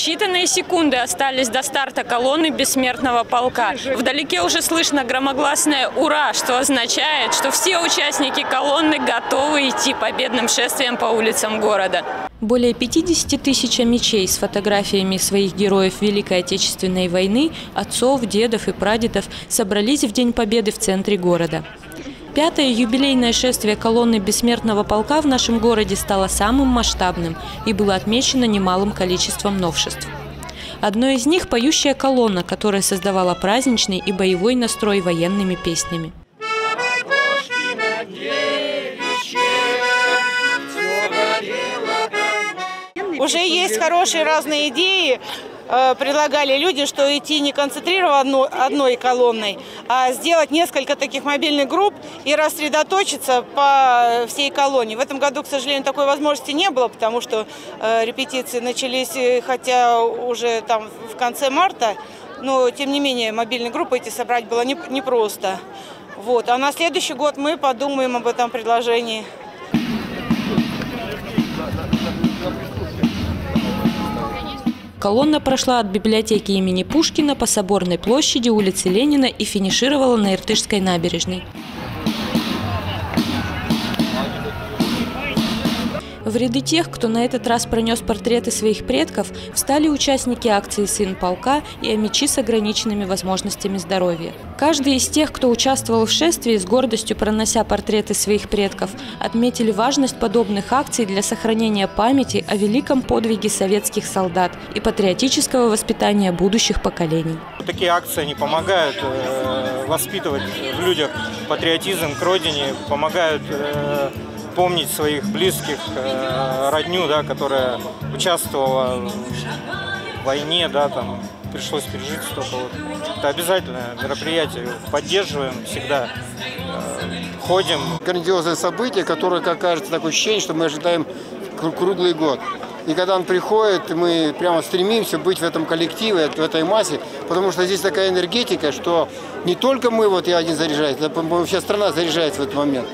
Считанные секунды остались до старта колонны бессмертного полка. Вдалеке уже слышно громогласное «Ура!», что означает, что все участники колонны готовы идти победным шествием по улицам города. Более 50 тысяч мечей с фотографиями своих героев Великой Отечественной войны, отцов, дедов и прадедов собрались в День Победы в центре города. Пятое юбилейное шествие колонны Бессмертного полка в нашем городе стало самым масштабным и было отмечено немалым количеством новшеств. Одно из них – поющая колонна, которая создавала праздничный и боевой настрой военными песнями. Уже есть хорошие разные идеи, предлагали люди, что идти не концентрированно одной колонной, а сделать несколько таких мобильных групп и рассредоточиться по всей колонии. В этом году, к сожалению, такой возможности не было, потому что э, репетиции начались, э, хотя уже там в конце марта, но тем не менее мобильные группы эти собрать было непросто. Вот. А на следующий год мы подумаем об этом предложении. Колонна прошла от библиотеки имени Пушкина по Соборной площади, улице Ленина и финишировала на Иртышской набережной. В ряды тех, кто на этот раз пронес портреты своих предков, встали участники акции «Сын полка» и амичи с ограниченными возможностями здоровья. Каждый из тех, кто участвовал в шествии, с гордостью пронося портреты своих предков, отметили важность подобных акций для сохранения памяти о великом подвиге советских солдат и патриотического воспитания будущих поколений. Такие акции не помогают э, воспитывать в людях патриотизм к родине, помогают э, помнить своих близких, э, родню, да, которая участвовала в войне, да, там пришлось пережить столько. Вот. Это обязательное мероприятие, поддерживаем всегда, э, ходим. Грандиозное событие, которое, как кажется, такое ощущение, что мы ожидаем круглый год. И когда он приходит, мы прямо стремимся быть в этом коллективе, в этой массе, потому что здесь такая энергетика, что не только мы, вот я один заряжаюсь, вся страна заряжается в этот момент.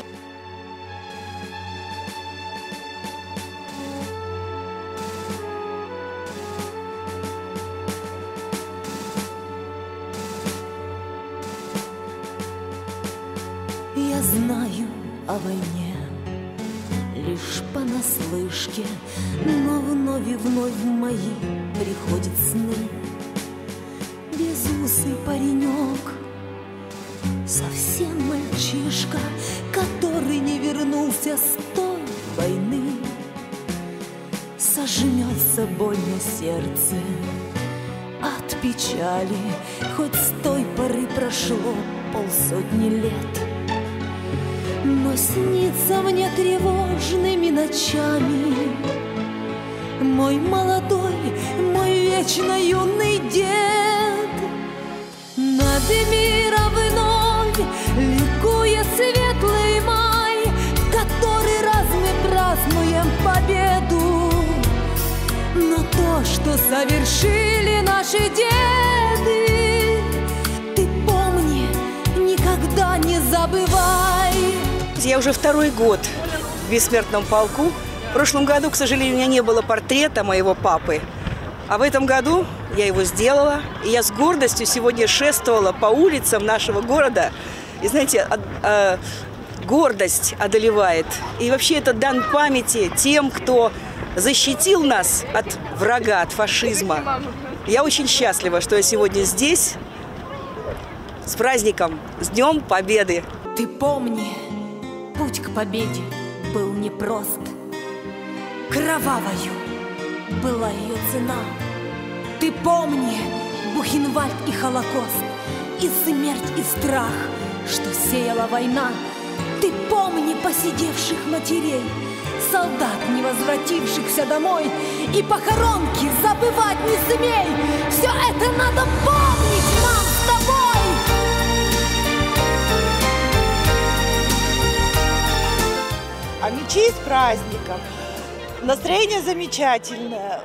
Я знаю о войне лишь понаслышке, но вновь и вновь в мои приходят сны. Безусый паренек, совсем мальчишка, который не вернулся с той войны. Сожмется больно сердце от печали, хоть с той поры прошло полсотни лет. Но снится мне тревожными ночами. Мой молодой, мой вечно юный дед Над миром вновь ликует светлый май В который раз мы празднуем победу. Но то, что совершили наши деды Ты помни, никогда не забывай я уже второй год в бессмертном полку. В прошлом году, к сожалению, у меня не было портрета моего папы. А в этом году я его сделала. И я с гордостью сегодня шествовала по улицам нашего города. И знаете, от, э, гордость одолевает. И вообще это дан памяти тем, кто защитил нас от врага, от фашизма. Я очень счастлива, что я сегодня здесь. С праздником, с Днем Победы! Ты помни, Путь к победе был непрост. Кровавою была ее цена. Ты помни Бухенвальд и Холокост, И смерть, и страх, что сеяла война. Ты помни посидевших матерей, Солдат, не возвратившихся домой, И похоронки забывать не смей. Все это надо помнить праздником. Настроение замечательное,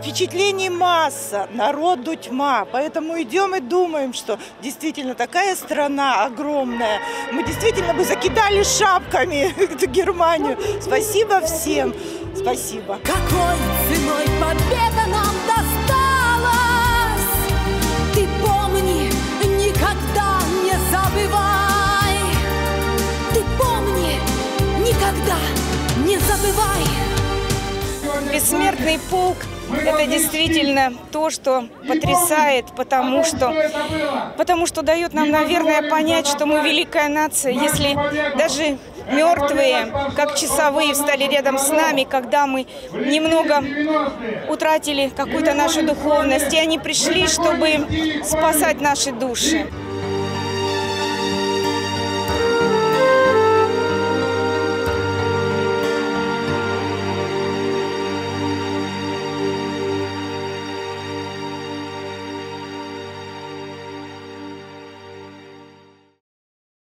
впечатлений масса, народу тьма. Поэтому идем и думаем, что действительно такая страна огромная. Мы действительно бы закидали шапками эту Германию. Спасибо всем. Спасибо. Какой ценой победа нам досталась? Забывай Бессмертный полк – это действительно то, что потрясает, потому что, потому что дает нам, наверное, понять, что мы великая нация, если даже мертвые, как часовые, встали рядом с нами, когда мы немного утратили какую-то нашу духовность, и они пришли, чтобы спасать наши души.